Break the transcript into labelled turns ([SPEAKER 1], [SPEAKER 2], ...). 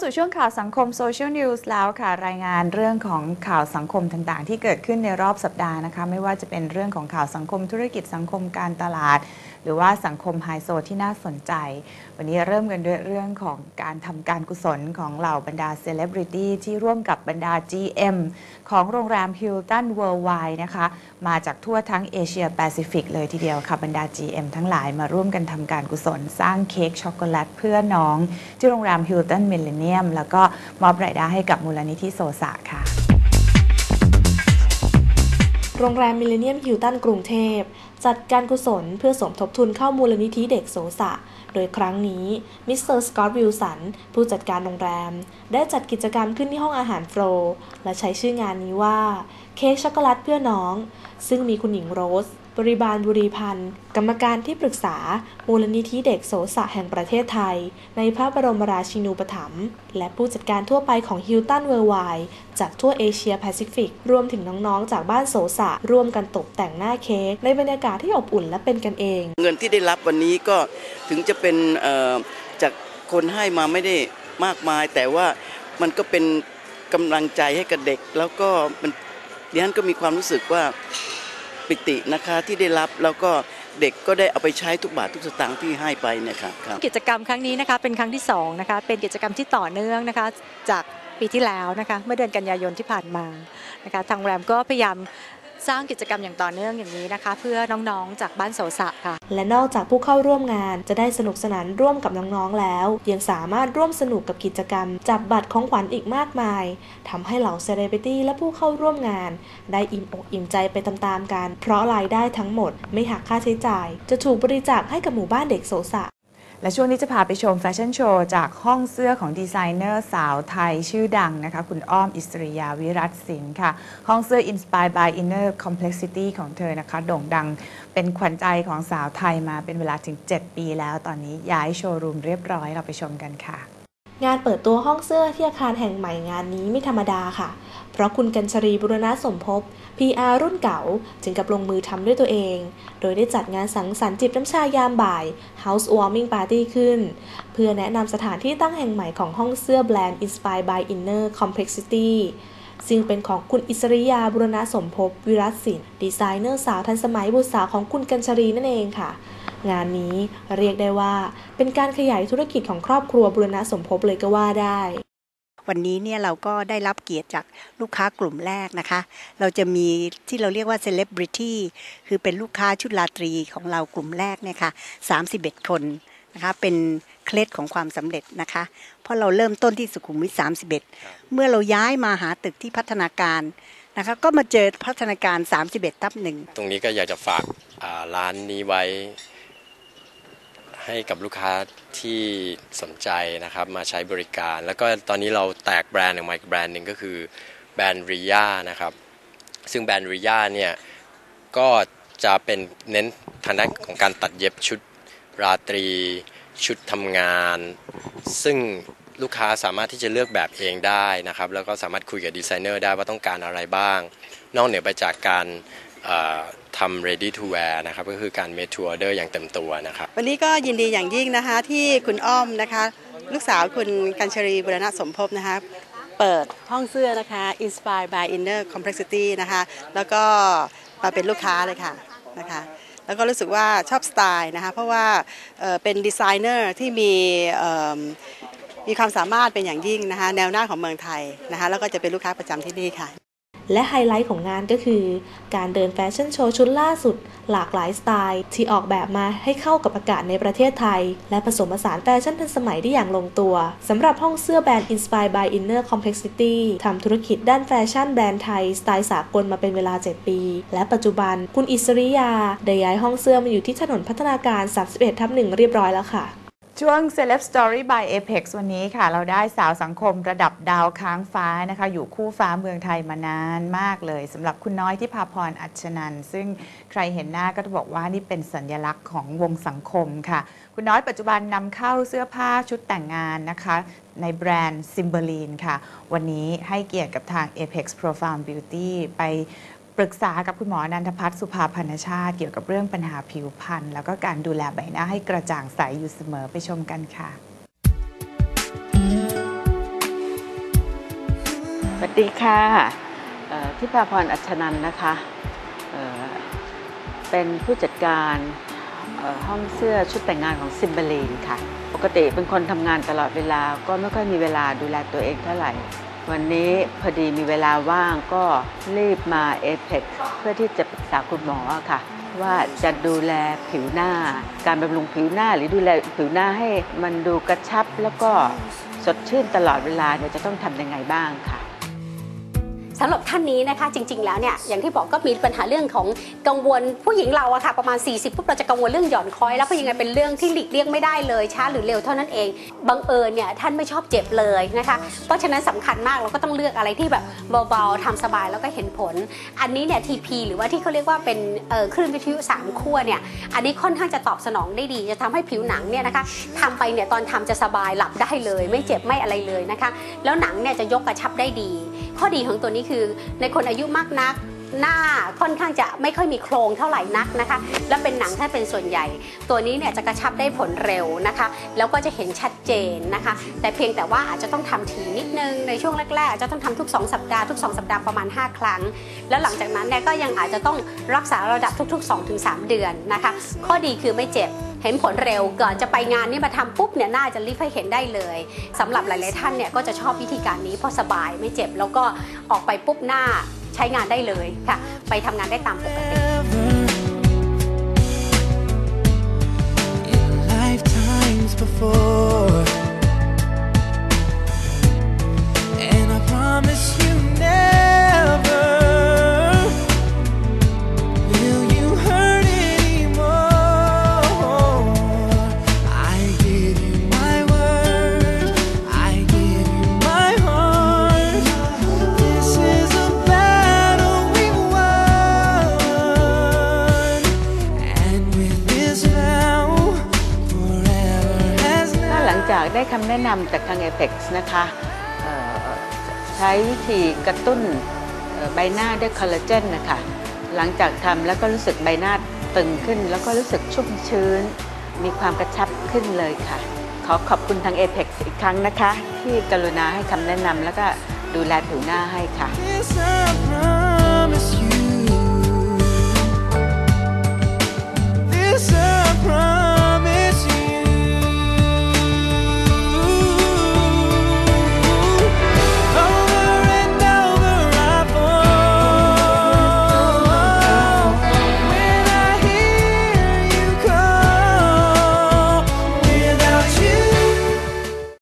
[SPEAKER 1] สู่ช่วงข่าวสังคม social news แล้วค่ะ รายงานเรื่องของข่าวสังคมต่างๆ ที่เกิดขึ้นในรอบสัปดาห์นะคะ ไม่ว่าจะเป็นเรื่องของข่าวสังคมธุรกิจสังคมการตลาด หรือว่าสังคมไฮโซที่น่าสนใจ วันนี้เริ่มกันด้วยเรื่องของการทำการกุศลของเหล่าบรรดาเซเลบริตี้ที่ร่วมกับบรรดา GM ของโรงแรมฮิลตันเวิร์ d ไวนะคะ มาจากทั่วทั้งเอเชียแปซิฟิกเลยทีเดียวค่ะบรรดา GM ทั้งหลายมาร่วมกันทำการกุศล สร้างเค้กช็อกโกแลตเพื่อน้อง ที่โรงแรมฮิลตันมิลเลเนียมแล้วก็มอบรายได้ให้กับมูลนิธิโสสะค่ะ
[SPEAKER 2] โรงแรมมิเลเนียมฮิลตันกรุงเทพ จัดการกุศลเพื่อสมทบทุนเข้ามูลนิธิเด็กโสสะ โดยครั้งนี้มิสเตอร์สกอตต์วิลสันผู้จัดการโรงแรม ได้จัดกิจกรรมขึ้นที่ห้องอาหาร Flow และใช้ชื่องานนี้ว่า เค้กช็อกโกแลตเพื่อน้อง ซึ่งมีคุณหญิงโรส บริบาลบุรีพันธ์ กรรมการที่ปรึกษา มูลนิธิเด็กโสสะแห่งประเทศไทย ในพระบรมราชินูปถัมภ์และผู้จัดการทั่วไปของ Hilton Worldwide จากทั่วเอเชียแปซิฟิก รวมถึงน้องๆ จากบ้านโสสะร่วมกันตกแต่งหน้าเค้กในบรรยากาศที่อบอุ่นและเป็นกันเอง
[SPEAKER 3] เงินที่ได้รับวันนี้ก็ถึงจะเป็นจากคนให้มาไม่ได้มากมาย แต่ว่ามันก็เป็นกำลังใจให้กับเด็ก แล้วก็มันดิฉันก็มีความรู้สึกว่า ปิตินะคะที่ได้รับแล้วก็เด็กก็ได้เอาไปใช้ทุกบาททุกสตางค์ที่ให้ไปเนะครับครับ
[SPEAKER 4] กิจกรรมครั้งนี้นะคะเป็นครั้งที่2นะคะเป็นกิจกรรมที่ต่อเนื่องนะคะ จากปีที่แล้วนะคะเมื่อเดือนกันยายนที่ผ่านมานะคะทางโรงแรมก็พยายาม สร้างกิจกรรมอย่างต่อเนื่องอย่างนี้นะคะ เพื่อน้องๆจากบ้านโสสะค่ะ
[SPEAKER 2] และนอกจากผู้เข้าร่วมงานจะได้สนุกสนานร่วมกับน้องๆแล้ว ยังสามารถร่วมสนุกกับกิจกรรม จับบัตรของขวัญอีกมากมายทำให้เหล่าเซเลบริตี้และผู้เข้าร่วมงาน ได้อิ่มอกอิ่มใจไปตามๆกัน เพราะรายได้ทั้งหมดไม่หักค่าใช้จ่าย จะถูกบริจาคให้กับหมู่บ้านเด็กโสสะ
[SPEAKER 1] และช่วงนี้จะพาไปชมแฟชั่นโชว์จากห้องเสื้อของดีไซเนอร์สาวไทยชื่อดังนะคะ คุณอ้อมอิสริยาวิรัตสินค่ะ ห้องเสื้อ Inspired by Inner Complexity ของเธอนะคะ โด่งดังเป็นขวัญใจของสาวไทยมาเป็นเวลาถึง 7 ปีแล้วตอนนี้ย้ายโชว์รูมเรียบร้อยเราไปชมกันค่ะ
[SPEAKER 2] งานเปิดตัวห้องเสื้อที่อาคารแห่งใหม่งานนี้ไม่ธรรมดาค่ะ เพราะคุณกัญชรีบุรณะสมภพ PR รุ่นเก่าจึงกับลงมือทำด้วยตัวเอง โดยได้จัดงานสังสรรค์จิบน้ำชายามบ่าย House Warming Party ขึ้น เพื่อแนะนำสถานที่ตั้งแห่งใหม่ของห้องเสื้อแบรนด์ Inspired by Inner Complexity ซึ่งเป็นของคุณอิสริยาบุรณะสมภพวิรัตศิลป์ดีไซเนอร์สาวทันสมัยบุตรสาวของคุณกัญชรีนั่นเองค่ะ งานนี้เรียกได้ว่าเป็นการขยายธุรกิจของครอบครัวบุรณะสมภพเลยก็ว่าได้
[SPEAKER 5] วันนี้เนี่ยเราก็ได้รับเกียรติจากลูกค้ากลุ่มแรกนะคะ เราจะมีที่เราเรียกว่าเซเลบริตี้คือเป็นลูกค้าชุดราตรีของเรากลุ่มแรกเนี่ยค่ะ31 คนนะคะเป็นเคล็ดของความสำเร็จนะคะ เพราะเราเริ่มต้นที่สุขุมวิท31 เมื่อเราย้ายมาหาตึกที่พัฒนาการนะคะก็มาเจอพัฒนาการ 31 ทับหนึ่ง
[SPEAKER 6] ตรงนี้ก็อยากจะฝากอ่าร้านนี้ไว้ ให้กับลูกค้าที่สนใจนะครับมาใช้บริการ แล้วก็ตอนนี้เราแตกแบรนด์ออกมาอีกแบรนด์หนึ่งก็คือแบรนด์ริยานะครับซึ่งแบรนด์ริยาเนี่ยก็จะเป็นเน้นทางด้านของการตัดเย็บชุดราตรี ชุดทำงาน ซึ่งลูกค้าสามารถที่จะเลือกแบบเองได้นะครับ แล้วก็สามารถคุยกับดีไซเนอร์ได้ว่าต้องการอะไรบ้าง นอกเหนือไปจากการ ทำ ready to wear นะครับก็คือการ made to order อย่างเต็มตัวนะครับ
[SPEAKER 7] วันนี้ก็ยินดีอย่างยิ่งนะคะที่คุณอ้อมนะคะ ลูกสาวคุณกัญชรีบุรณะสมภพนะคะเปิดห้องเสื้อนะคะ Inspired by Inner Complexity นะคะแล้วก็มาเป็นลูกค้าเลยค่ะนะคะแล้วก็รู้สึกว่าชอบสไตล์นะคะเพราะว่าเเป็นดีไซเนอร์ที่มีมีความสามารถเป็นอย่างยิ่งนะคะแนวหน้าของเมืองไทยนะคะแล้วก็จะเป็นลูกค้าประจำที่นี่ค่ะ
[SPEAKER 2] และไฮไลท์ของงานก็คือ การเดินแฟชั่นโชว์ชุดล่าสุด หลากหลายสไตล์ ที่ออกแบบมาให้เข้ากับอากาศในประเทศไทย และผสมผสานแฟชั่นทันสมัยได้อย่างลงตัวสำหรับห้องเสื้อแบรนด์ Inspired by Inner Complexity ทำธุรกิจด้านแฟชั่นแบรนด์ไทย สไตล์สากลมาเป็นเวลา 7 ปี และปัจจุบันคุณอิสริยาได้ย้ายห้องเสื้อมาอยู่ที่ถนนพัฒนาการ 31ทับ1เรียบร้อยแล้วค่ะ
[SPEAKER 1] ช่วง Celeb Story by Apex วันนี้ค่ะ เราได้สาวสังคมระดับดาวค้างฟ้านะคะ อยู่คู่ฟ้าเมืองไทยมานานมากเลยสำหรับคุณน้อยที่พาพรอัชนัน ซึ่งใครเห็นหน้าก็จะบอกว่านี่เป็นสัญลักษณ์ของวงสังคมค่ะ คุณน้อยปัจจุบันนำเข้าเสื้อผ้าชุดแต่งงานนะคะ ในแบรนด์ s i m b e r l i n ค่ะ วันนี้ให้เกียรติกับทาง Apex Profound Beauty ไป ปรึกษากับคุณหมอนันทพัฒน์สุภาพันชาติ เกี่ยวกับเรื่องปัญหาผิวพรรณแล้วก็การดูแลใบหน้าให้กระจ่างใสอยู่เสมอไปชมกันค่ะ
[SPEAKER 8] สวัสดีค่ะทิพาพรอัชนันนะคะเเป็นผู้จัดการห้องเสื้อชุดแต่งงานของซิมเบลีนค่ะ ปกติเป็นคนทำงานตลอดเวลาก็ไม่ค่อยมีเวลาดูแลตัวเองเท่าไหร่ วันนี้พอดีมีเวลาว่างก็รีบมาเอเ x เพื่อที่จะปรึกษาคุณหมอค่ะ ว่าจะดูแลผิวหน้า การบำรุงผิวหน้าหรือดูแลผิวหน้าให้มันดูกระชับแล้วก็สดชื่นตลอดเวลาเนี่ยจะต้องทำยังไงบ้างค่ะ
[SPEAKER 9] สำหรับท่านนี้นะคะจริง ๆ แล้วเนี่ยอย่างที่บอกก็มีปัญหาเรื่องของกังวลผู้หญิงเราอะค่ะประมาณ 40ปุ๊บเราจะกังวลเรื่องหย่อนคอย แล้วก็ยังไงเป็นเรื่องที่หลีกเลี่ยงไม่ได้เลยช้าหรือเร็วเท่านั้นเองบังเอิญเนี่ยท่านไม่ชอบเจ็บเลยนะคะ เพราะฉะนั้นสำคัญมากเราก็ต้องเลือกอะไรที่แบบเบาๆทำสบายแล้วก็เห็นผล อันนี้เนี่ย TP หรือว่าที่เขาเรียกว่าเป็นเอ่อคลื่นวิทยุสามขั้วเนี่ยอันนี้ค่อนข้างจะตอบสนองได้ดี จะทำให้ผิวหนังเนี่ยนะคะทำไปเนี่ยตอนทำจะสบายหลับได้เลย ไม่เจ็บไม่อะไรเลยนะคะ แล้วหนังเนี่ยจะยกกระชับได้ดี ข้อดีของตัวนี้คือในคนอายุมากนัก หน้าค่อนข้างจะไม่ค่อยมีโครงเท่าไหร่นักนะคะ และเป็นหนังถ้าเป็นส่วนใหญ่ ตัวนี้เนี่ยจะกระชับได้ผลเร็วนะคะ แล้วก็จะเห็นชัดเจนนะคะ แต่เพียงแต่ว่าอาจจะต้องทำทีนิดนึงในช่วงแรกๆอาจจะต้องทำทุก 2 สัปดาห์ทุก 2 สัปดาห์ประมาณ 5 ครั้ง แล้วหลังจากนั้นเนี่ยก็ยังอาจจะต้องรักษาระดับทุก ๆ 2-3 เดือนนะคะ ข้อดีคือไม่เจ็บ เห็นผลเร็วก่อนจะไปงานนี่มาทำปุ๊บเนี่ยน่าจะรีบให้เห็นได้เลยสำหรับหลาย ๆ ท่านเนี่ยก็จะชอบวิธีการนี้เพราะสบายไม่เจ็บ แล้วก็ออกไปปุ๊บหน้าใช้งานได้เลยค่ะ ไปทำงานได้ตามปกติ
[SPEAKER 8] จากได้คำแนะนำจากทาง Apex นะคะใช้วิธีกระตุ้นใบหน้าด้วยคอลลาเจนนะคะหลังจากทำแล้วก็รู้สึกใบหน้าตึงขึ้น แล้วก็รู้สึกชุ่มชื้น มีความกระชับขึ้นเลยค่ะ ขอขอบคุณทาง Apex อีกครั้งนะคะ ที่กรุณาให้คำแนะนำแล้วก็ดูแลผิวหน้าให้ค่ะ
[SPEAKER 10] I promise